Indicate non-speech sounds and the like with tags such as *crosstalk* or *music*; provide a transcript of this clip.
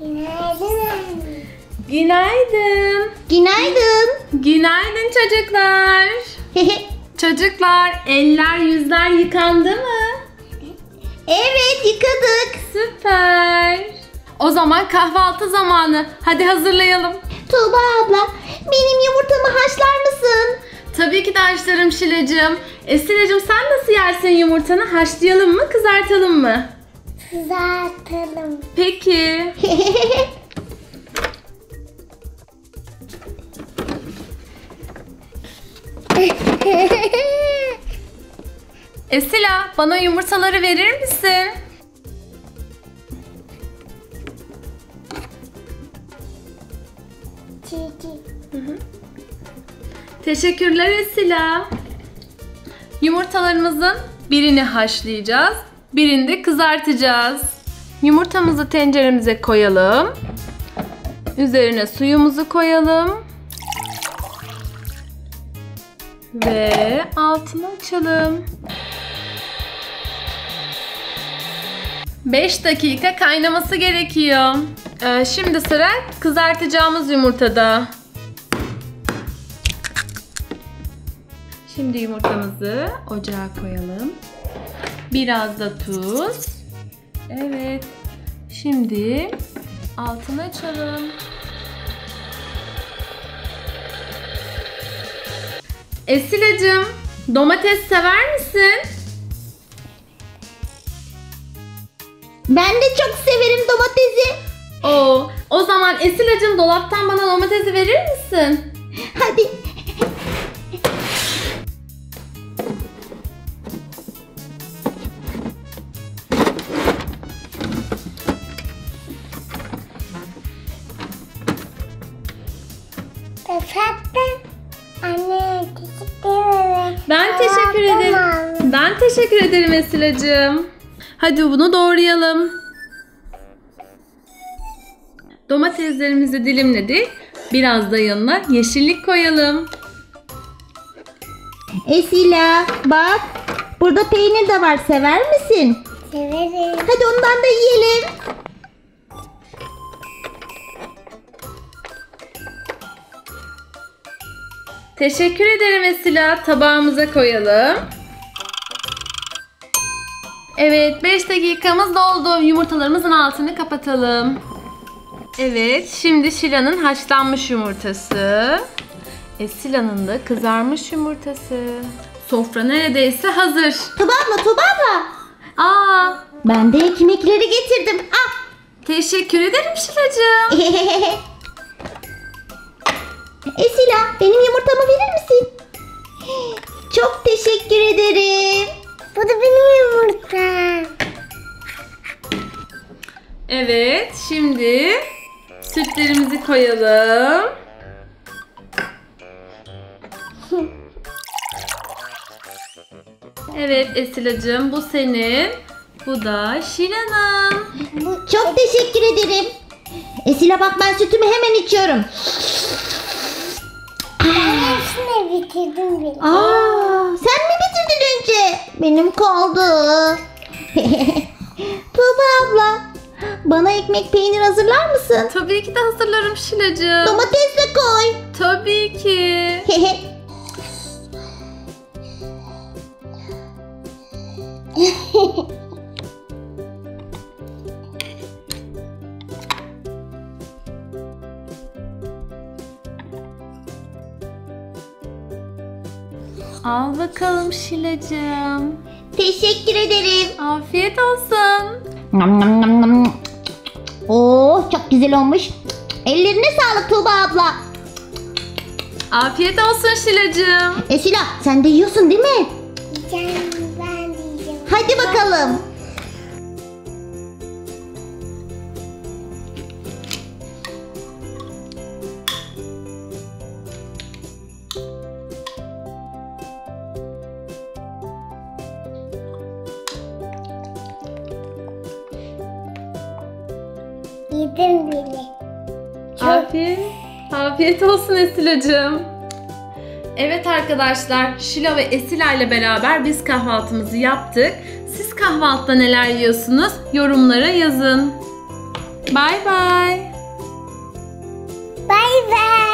Günaydın anne. Günaydın. Günaydın. Günaydın çocuklar. *laughs* Çocuklar eller yüzler yıkandı mı? evet yıkadık. Süper. O zaman kahvaltı zamanı. Hadi hazırlayalım. Tuğba abla benim yumurtamı haşlar mısın? Tabii ki de haşlarım Şile'cim. Esile'cim sen nasıl yersin yumurtanı? Haşlayalım mı kızartalım mı? Kızartalım. Peki. *laughs* Esila bana yumurtaları verir misin? Teşekkürler Esila. Yumurtalarımızın birini haşlayacağız, birini de kızartacağız. Yumurtamızı tenceremize koyalım. Üzerine suyumuzu koyalım. Ve altını açalım. 5 dakika kaynaması gerekiyor. Ee, şimdi sıra kızartacağımız yumurtada. Şimdi yumurtamızı ocağa koyalım. Biraz da tuz. Evet. Şimdi altını açalım. Esilacığım, domates sever misin? Ben de çok severim domatesi. Oo, o zaman Esilacığım dolaptan bana domatesi verir misin? Teşekkür Tamam. ederim. Ben teşekkür ederim Esilacığım. Hadi bunu doğrayalım. Domateslerimizi dilimledik. Biraz da yanına yeşillik koyalım. Esila bak burada peynir de var sever misin? Severim. Hadi ondan da yiyelim. Teşekkür ederim Esila. Tabağımıza koyalım. Evet 5 dakikamız doldu. Yumurtalarımızın altını kapatalım. Evet şimdi Şila'nın haşlanmış yumurtası. Esila'nın da kızarmış yumurtası. Sofra neredeyse hazır. Tuğba abla Tuğba abla. Aa, Ben de ekmekleri getirdim. Ah. teşekkür ederim Şilacığım. *laughs* Esila benim yumurtamı verir misin? Çok teşekkür ederim. Bu da benim yumurtam. Evet şimdi sütlerimizi koyalım. Evet Esilacığım bu senin. Bu da Şilan'ın. Çok teşekkür ederim. Esila bak ben sütümü hemen içiyorum. Hepsini bitirdim bile. Aa, sen mi bitirdin önce? Benim kaldı. *laughs* Tuğba abla bana ekmek peynir hazırlar mısın? Tabii ki de hazırlarım Şilacığım. Domates de koy. Tabii ki. *laughs* Al bakalım Şilacığım. teşekkür ederim. Afiyet olsun. Nam nam nam nam. Oh çok güzel olmuş. Ellerine sağlık Tuğba abla. Afiyet olsun Şilacığım. Esila sen de yiyorsun değil mi? Yiyeceğim ben de yiyeceğim. Hadi bakalım. yedim bile. Çok... Afiyet, afiyet olsun Esilacığım. Evet arkadaşlar, Şila ve Esila ile beraber biz kahvaltımızı yaptık. Siz kahvaltıda neler yiyorsunuz? Yorumlara yazın. Bay bay. Bay bay.